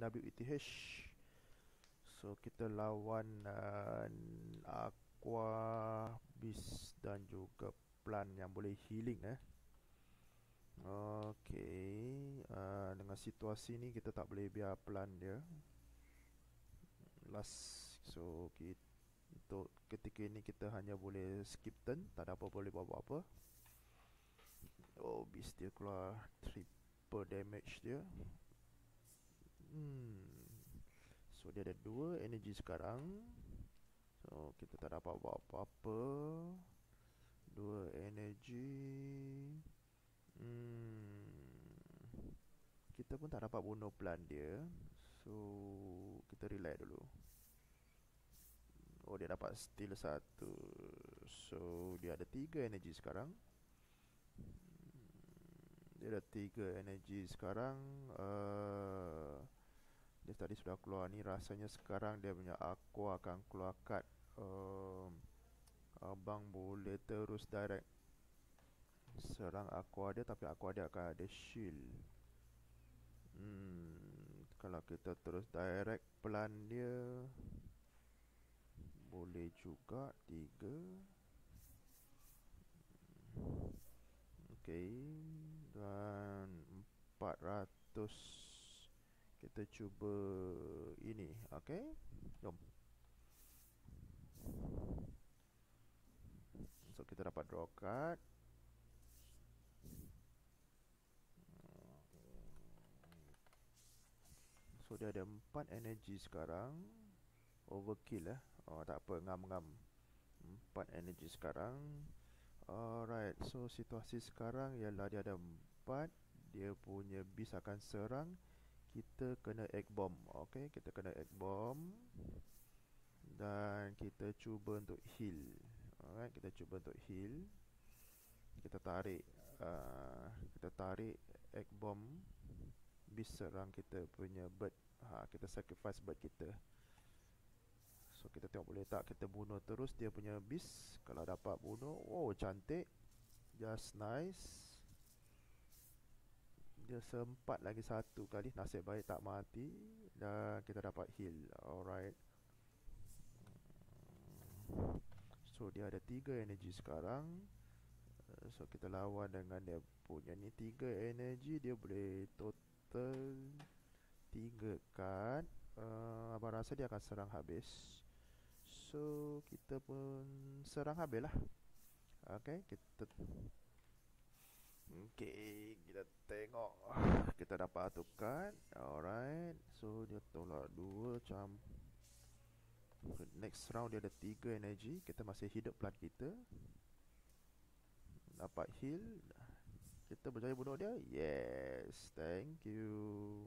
WETH So kita lawan uh, Aqua Beast dan juga Plant yang boleh healing eh. Okay uh, Dengan situasi ni kita tak boleh biar Plant dia. Last So kita untuk ketika ini kita hanya boleh skip turn Tak ada apa boleh buat apa Oh beast dia keluar Triple damage dia Hmm. So dia ada dua energy sekarang. So kita tak dapat buat apa-apa. Dua energy. Hmm. Kita pun tak dapat bunuh plan dia. So kita relax dulu. Oh dia dapat steal satu. So dia ada tiga energy sekarang. Hmm, dia ada tiga energy sekarang. Uh, dia tadi sudah keluar ni rasanya sekarang dia punya aku akan keluar kad um, abang boleh terus direct serang aku dia tapi aku dia akan ada shield. Hmm, kalau kita terus direct plan dia boleh juga tiga. Okay Dan empat ratus kita cuba ini. Okey jom. So kita dapat draw card. So dia ada empat energy sekarang. Overkill eh. Oh tak apa ngam-ngam. Empat energy sekarang. Alright so situasi sekarang ialah dia ada empat. Dia punya beast akan serang kita kena egg bomb okey kita kena egg bomb. Dan kita cuba untuk heal alright? Kita cuba untuk heal. Kita tarik uh, kita tarik egg bomb bis serang kita punya bird. Ha kita sacrifice bird kita. So kita tengok boleh tak kita bunuh terus dia punya bis. Kalau dapat bunuh oh cantik. Just nice dia sempat lagi satu kali nasib baik tak mati dan kita dapat heal. Alright. So dia ada tiga energy sekarang. Uh, so kita lawan dengan dia punya ni. Tiga energy dia boleh total tiga card uh, abang rasa dia akan serang habis. So kita pun serang habis lah ok kita Okay, kita tengok. Kita dapat satu card Alright. So, dia tolak dua macam. Next round dia ada tiga energy. Kita masih hidup plan kita. Dapat heal. Kita berjaya bunuh dia? Yes, thank you